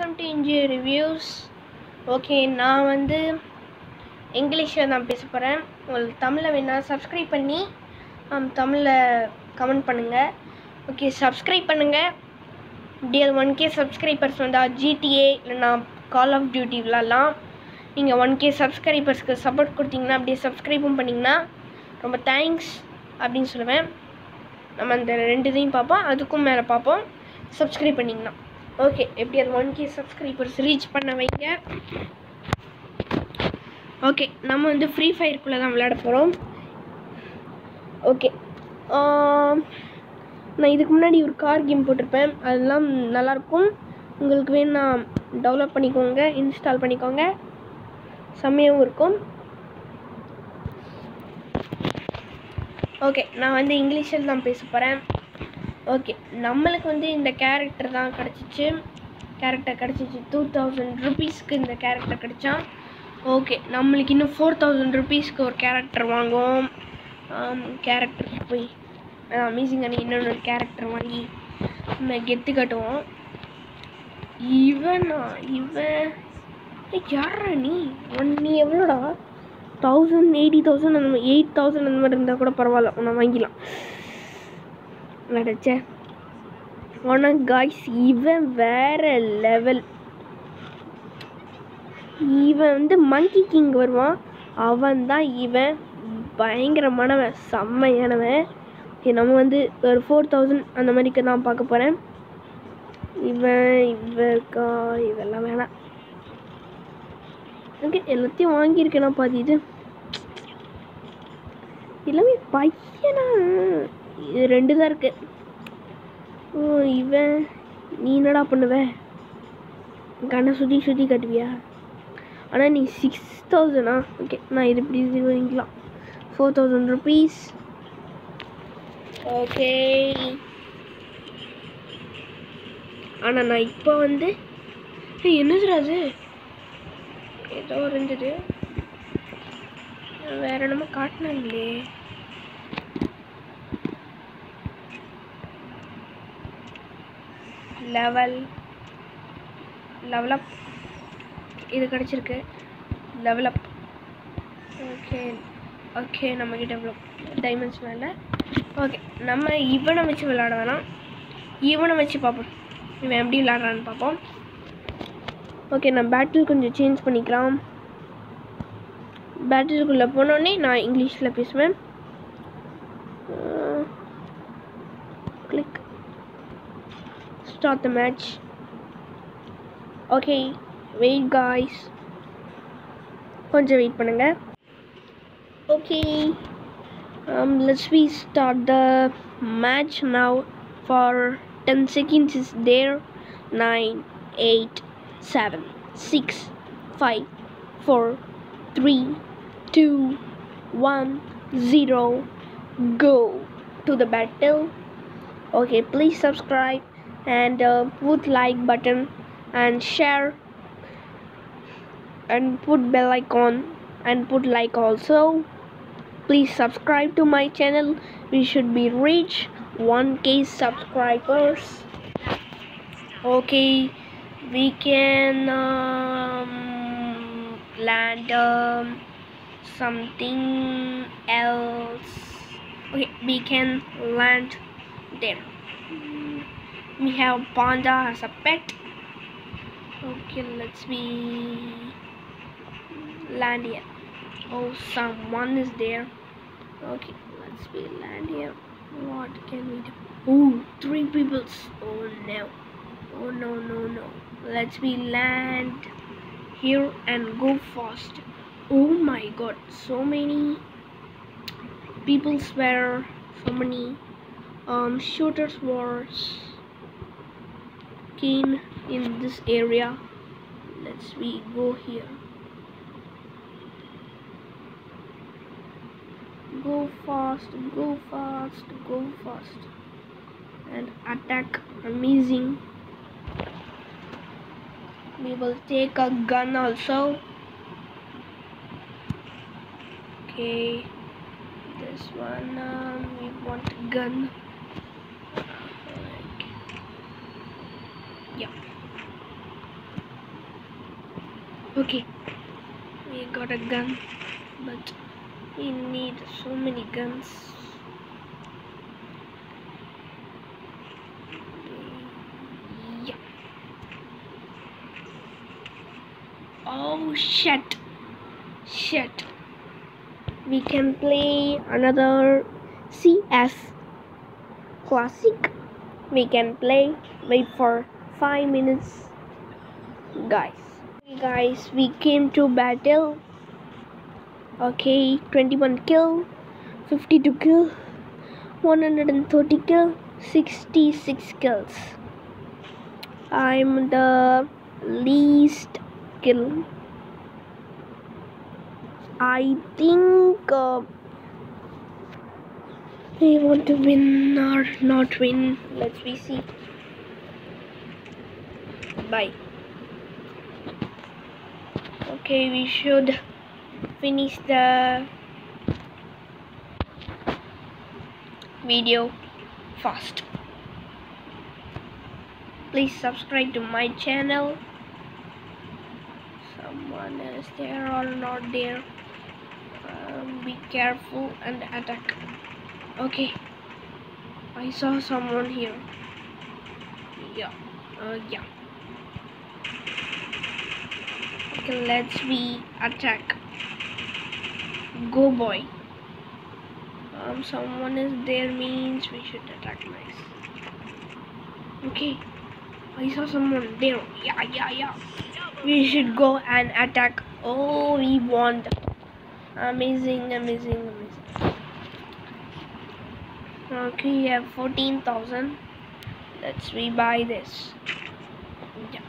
Welcome to இன்ஜி reviews okay நான் வந்து இங்கிலீஷில் தான் பேச போகிறேன் உங்களுக்கு தமிழில் வேணால் சப்ஸ்கிரைப் பண்ணி தமிழில் கமெண்ட் பண்ணுங்கள் ஓகே சப்ஸ்கிரைப் பண்ணுங்கள் இப்படி அது ஒன் கே சப்ஸ்கிரைபர்ஸ் வந்தால் ஜிடிஏ இல்லைனா கால் ஆஃப் டியூட்டி விளாட்லாம். நீங்கள் ஒன் கே சப்ஸ்கிரைபர்ஸ்க்கு சப்போர்ட் கொடுத்தீங்கன்னா அப்படியே சப்ஸ்கிரைபும் பண்ணிங்கன்னா ரொம்ப தேங்க்ஸ் அப்படின்னு சொல்லுவேன். நம்ம அந்த ரெண்டு இதையும் பார்ப்போம். அதுக்கும் மேலே பார்ப்போம். சப்ஸ்கிரைப் பண்ணிங்கன்னா. ஓகே எப்படி அது ஒன் கே சப்ஸ்கிரைபர்ஸ் ரீச் பண்ண வைங்க? ஓகே நம்ம வந்து ஃப்ரீ ஃபயருக்குள்ளே தான் விளையாட போகிறோம் ஓகே நான் இதுக்கு முன்னாடி ஒரு கார் கேம் போட்டிருப்பேன். அதெல்லாம் நல்லாயிருக்கும். உங்களுக்கு வேணும்னா டெவலப் பண்ணிக்கோங்க இன்ஸ்டால் பண்ணிக்கோங்க. செம்மையாகவும் இருக்கும். ஓகே நான் வந்து இங்கிலீஷில் தான் பேச போகிறேன் ஓகே நம்மளுக்கு வந்து இந்த கேரக்டர் தான் கிடச்சிச்சு. கேரக்டர் கிடச்சிச்சு டூ தௌசண்ட் ருபீஸ்க்கு இந்த கேரக்டர் கிடச்சா ஓகே நம்மளுக்கு இன்னும் ஃபோர் தௌசண்ட் ருபீஸ்க்கு ஒரு கேரக்டர் வாங்குவோம். கேரக்டர் போய் அமேசிங் அணி இன்னொன்று கேரக்டர் வாங்கி நம்ம கெத்து கட்டுவோம். இவனா இவன் யாரா நீ? ஒன் நீ எவ்வளோடா? தௌசண்ட் எயிட்டி தௌசண்ட் அந்த மாதிரி எயிட் தௌசண்ட் அந்த மாதிரி இருந்தால் கூட பரவாயில்ல உன்னை வாங்கிக்கலாம் நினச்சே ஆனால் காய்ஸ் இவன் வேற லெவல் இவன் வந்து மங்கி கிங் வருவான். அவன் தான் இவன் பயங்கரமானவன் செம்மையானவன். நம்ம வந்து ஒரு ஃபோர் தௌசண்ட் அந்த மாதிரிக்கு தான் பார்க்க போகிறேன் இவன் இவருக்கா இதெல்லாம் வேணாம். ஓகே எல்லாத்தையும் வாங்கியிருக்கேனா பாதி இது? எல்லாமே பையனா? இது ரெண்டு தான் இருக்கு. ஓ இவன் நீ என்னடா பண்ணுவ? கண்ணை சுற்றி சுற்றி கட்டுவியா? ஆனால் நீ சிக்ஸ் தௌசண்டா ஓகே நான் இது இப்படி இது வாங்கிக்கலாம். ஃபோர் தௌசண்ட் ருபீஸ் ஓகே ஆனால் நான் இப்போ வந்து என்ன என்னதுடா அது ஏதோ இருந்தது. வேற என்னமோ காட்டினாங்களே லெவல் லெவல் அப் இது கிடச்சிருக்கு. லெவல் அப் ஓகே ஓகே நம்மக்கிட்ட இவ்வளோ டைமண்ட்ஸ் மேலே ஓகே நம்ம இவனை வச்சு விளாட வேணாம் இவனை வச்சு பார்ப்போம். இவன் எப்படி விளாட்றான்னு பார்ப்போம். ஓகே நான் பேட்டில் கொஞ்சம் சேஞ்ச் பண்ணிக்கலாம். பேட்டிலுக்குள்ளே போனோடனே நான் இங்கிலீஷில் பேசுவேன். Start the match okay wait guys கொஞ்சம் வெயிட் பண்ணுங்க okay um, let's we start the match now for 10 seconds is there 9 8 7 6 5 4 3 2 1 0 go to the battle okay please subscribe and uh, put like button and share and put bell icon and put like also. Please subscribe to my channel. We should be reach 1k subscribers. Okay we can um, land um, something else. Okay we can land there we have panda as a pet. Okay let's be land here oh someone is there. Okay let's be land here what can we do? Oh three people. Oh no. Oh no no no. Let's be land here and go fast. Oh my god. So many people swear so many um shooters wars in this area. Let's we go here. Go fast go fast go fast. And attack amazing. We will take a gun also. Okay this one um, we want gun Okay, we got a gun, but we need so many guns. Yeah. Oh shit! Shit. We can play another CS Classic. We can play. Wait for five minutes, guys. Guys, we came to battle. Okay, 21 kill, 52 kill, 130 kill, 66 kills. I'm the least kill. I think uh, we want to win or not win. Let's we see. Bye. Okay, we should finish the video fast. Please subscribe to my channel. Someone is there or not there. Um, be careful and attack. Okay. I saw someone here. Yeah. Uh, yeah. Let's be attack. Go boy. Um, someone is there means we should attack nice. Okay. I saw someone there. Yeah, yeah, yeah. We should go and attack. Oh, we won. Amazing, amazing, amazing. Okay, we have 14,000. Let's rebuy this. Yeah.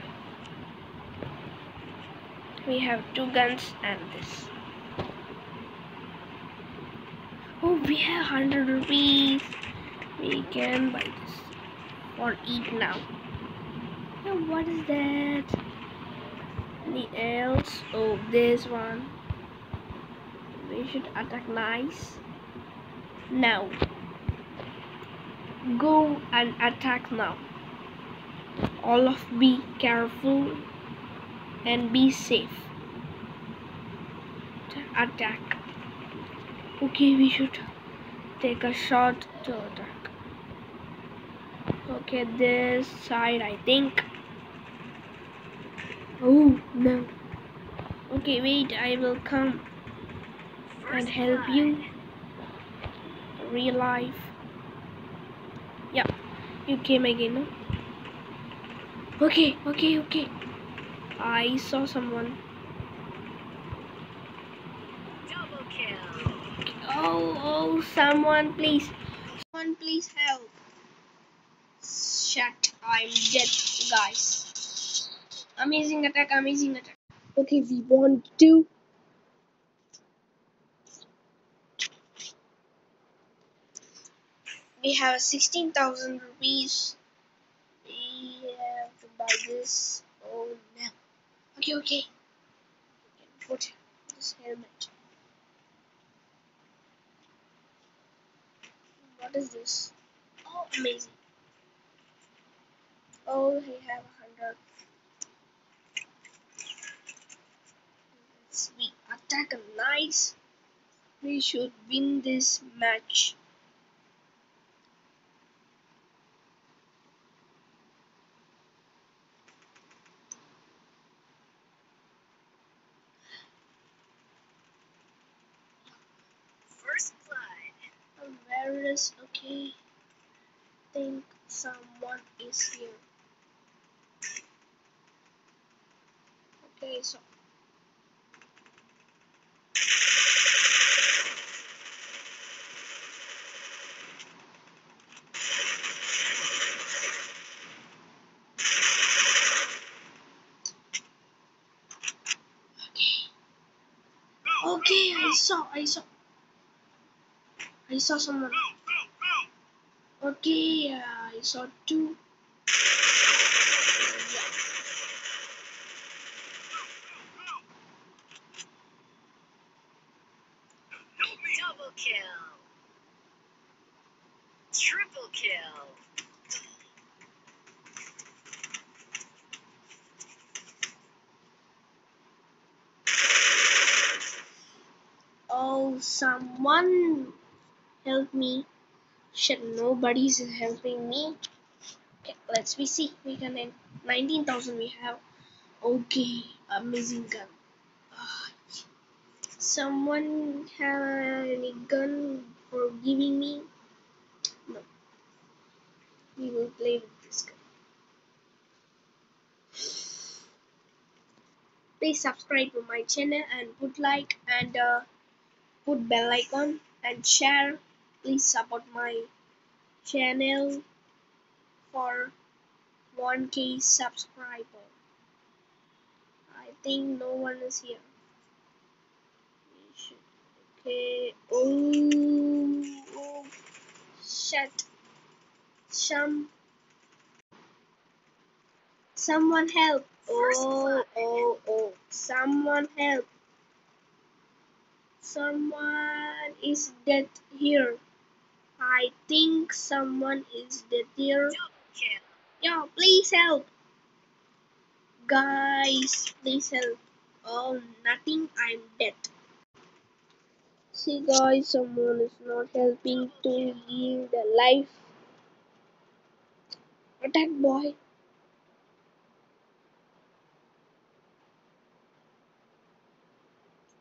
We have two guns and this. Oh, we have 100 rupees. We can buy this or eat now. Now, what is that? Any else? Oh, this one. We should attack nice. Now. Go and attack now. All of be careful and be safe. Attack. Okay, we should take a shot to attack. Okay, this side, I think. Oh, no. Okay, wait, I will come and help you. Real life. Yeah, you came again, no? Okay, okay, okay. I saw someone. Double kill. Oh, oh, someone, please. Someone, please help. Shut, I'm dead, guys. Amazing attack, amazing attack. Okay, we want to. We have 16,000 rupees. We have to buy this. Oh no. Okay, okay. Put this helmet. What is this? Oh, amazing. Oh, he have a hundred. We attack a nice. We should win this match. First Um, okay? Think someone is here. Okay, so. Okay, I saw, I saw, I saw someone. Okay, uh, I saw two. Yeah. Double kill. Triple kill. someone me. Shit, nobody's helping me. Okay, let's we see. We can end 19,000 we have. Okay, amazing gun. Ah, someone have any gun for giving me? No. We will play with this gun. Please subscribe to my channel and put like and uh, put bell icon and share. Please support my channel for 1k subscriber. I think no one is here. Should okay. Oh, oh shit. Some someone help. Oh oh oh someone help. Someone is dead here. I think someone is dead here. Yo, please help. Guys, please help. Oh, nothing, I'm dead. See, guys, someone is not helping to live the life. Attack, boy.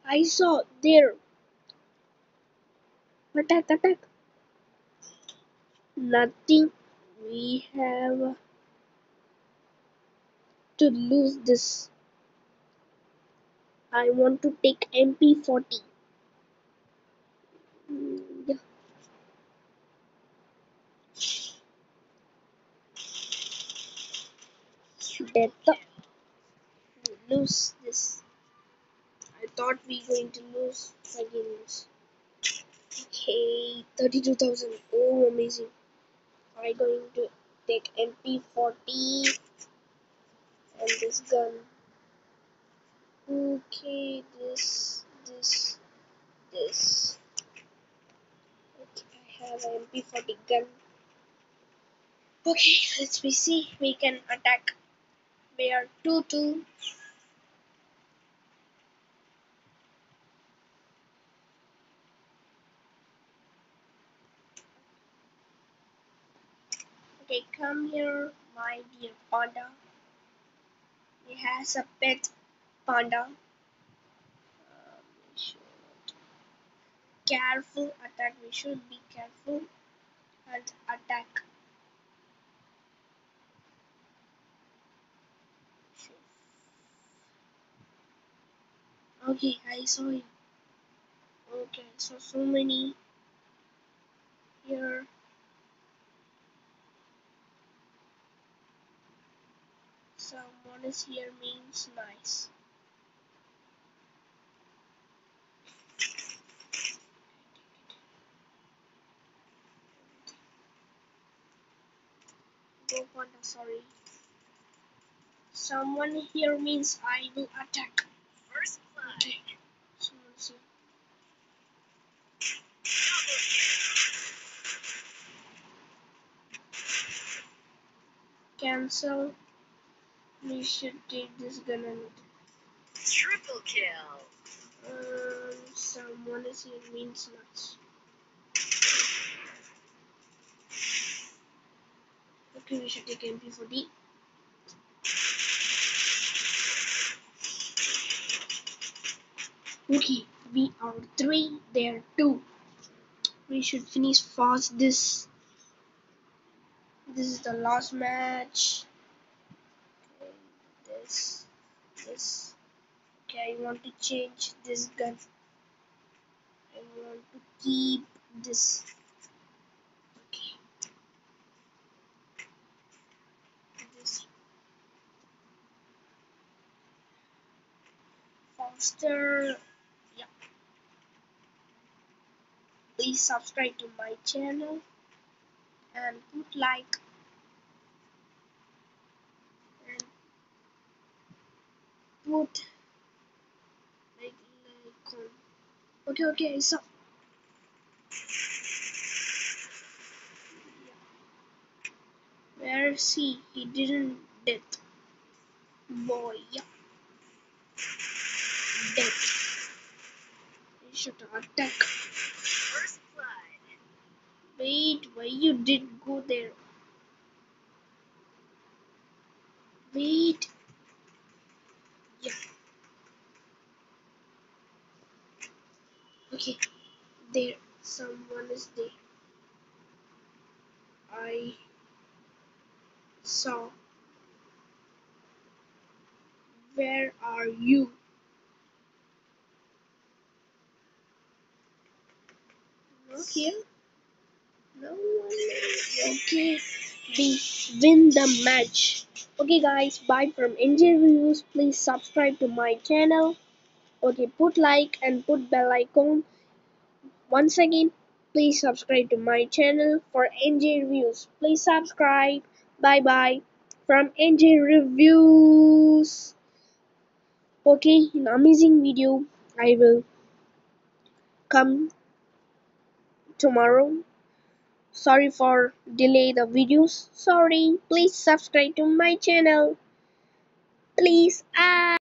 I saw there. Attack, attack. Nothing. We have to lose this. I want to take MP40. Mm, Yeah. Death. Lose this. I thought we going to lose again. Okay, 32,000. Oh, amazing. I going to take MP40 and this gun. Okay, this, this, this. Okay, I have an MP40 gun. Okay, let's we see. We can attack. We are 2 2. Okay, come here, my dear panda. He has a pet panda. Uh, should careful attack. We should be careful and attack. Okay, I saw him. Okay, so so many here. Someone is here means nice. Go panda, sorry. Someone here means I will attack. First blood. Okay. Kill. Cancel. We should take this gun and Triple kill. um, someone is here means nuts. Okay, we should take MP40. Okay, we are three, they are two. We should finish fast this. This is the last match. Okay, this, this. Okay, I want to change this gun. I want to keep this. Faster. Yeah. Please subscribe to my channel and put like put like like on. Okay, okay, so where is he? He didn't dead. Boy, yeah. Dead. We Should attack. First blood. Wait, why you did go there? Wait. Okay. There. Someone is there. I saw. Where are you? Not here. No one. Okay. We win the match. Okay, guys. Bye from NJ Reviews. Please subscribe to my channel. Okay, put like and put bell icon. Once again, please subscribe to my channel for NJ Reviews. Please subscribe. Bye bye from NJ Reviews. Okay, in amazing video, I will come tomorrow. Sorry for delay the videos. Sorry. Please subscribe to my channel. Please. Ah.